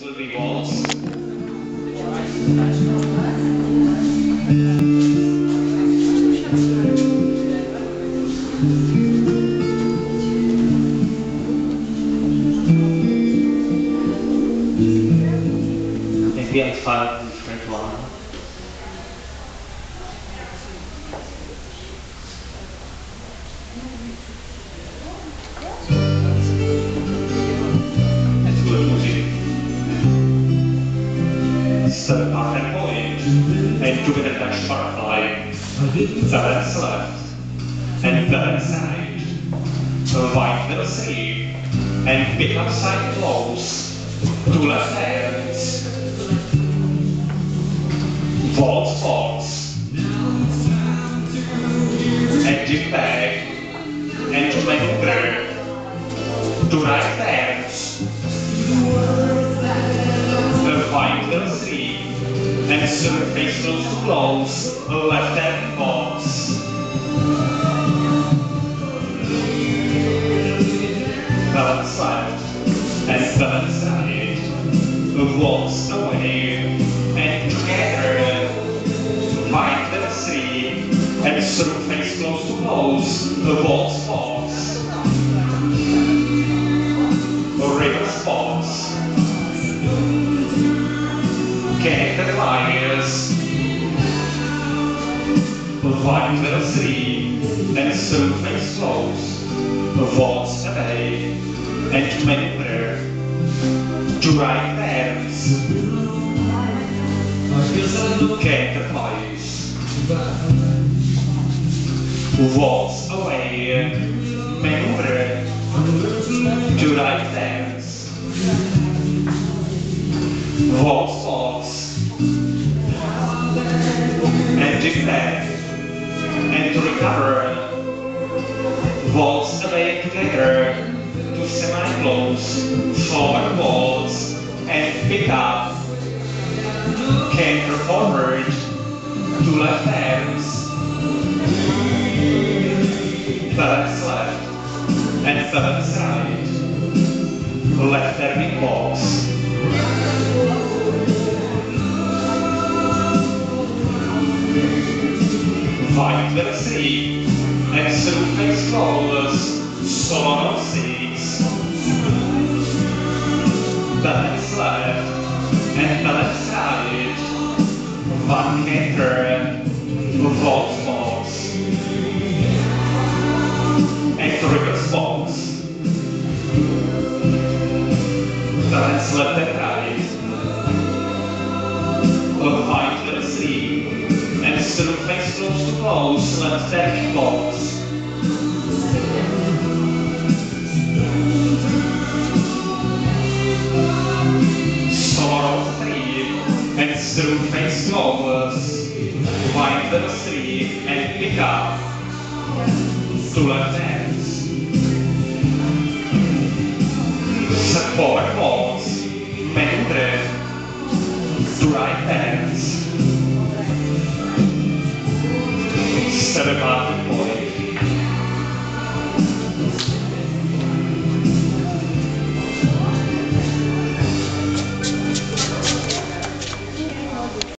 be walls. Maybe I'll try and do the Dutch butterfly. Balance left, and balance right. Right middle sleeve, and big upside close. To left hands. Waltz, waltz. And dip back, and to maneuver. To right hands. The right middle and to close. The left hand box. balance left and balance right. Waltz away and together. Find the three and surface close to close. Get the flyers. Find the three and surface close. Waltz away and maneuver to right hands. Get the place. Waltz away, maneuver to right. Waltz, waltz, and back, and to recover waltz away together to semi-close, forward waltz, and pick up, canter forward, to left hands, balance left, and balance right, left turning waltz. And surface close, solo on six. Balance left, and balance right. One canter, waltz box. And reverse box. Balance left and surface close to close, left turning box. Solo three, and surface close. Find the three, and pick up. To left hands. Support balls, up